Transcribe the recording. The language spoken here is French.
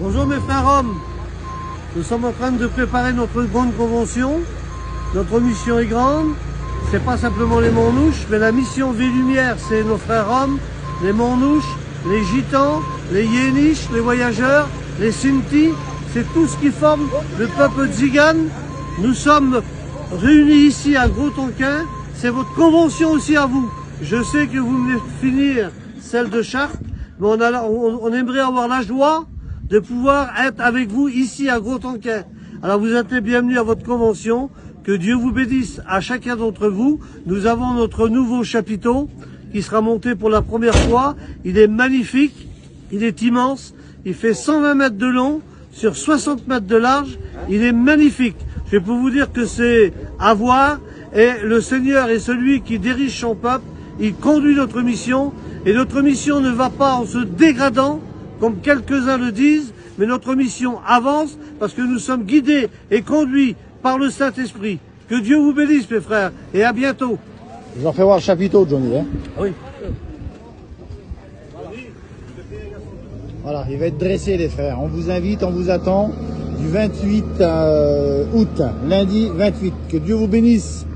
Bonjour mes frères hommes. Nous sommes en train de préparer notre grande convention. Notre mission est grande. C'est pas simplement les Montnouches, mais la mission Vie Lumière, c'est nos frères hommes, les Montnouches, les Gitans, les Yéniches, les voyageurs, les Sinti. C'est tout ce qui forme le peuple Zigan. Nous sommes réunis ici à Gros-Tonquin. C'est votre convention aussi à vous. Je sais que vous venez finir celle de Chartres, mais on aimerait avoir la joie de pouvoir être avec vous ici à Gros-Tonquin. Alors vous êtes les bienvenus à votre convention. Que Dieu vous bénisse à chacun d'entre vous. Nous avons notre nouveau chapiteau qui sera monté pour la première fois. Il est magnifique, il est immense, il fait 120 mètres de long sur 60 mètres de large. Il est magnifique. Je peux vous dire que c'est à voir. Et le Seigneur est celui qui dirige son peuple. Il conduit notre mission. Et notre mission ne va pas en se dégradant, comme quelques-uns le disent, mais notre mission avance parce que nous sommes guidés et conduits par le Saint-Esprit. Que Dieu vous bénisse, mes frères, et à bientôt. Je vous en fais voir le chapiteau, Johnny. Hein. Oui. Voilà, il va être dressé, les frères. On vous invite, on vous attend du 28 euh, août, lundi 28. Que Dieu vous bénisse.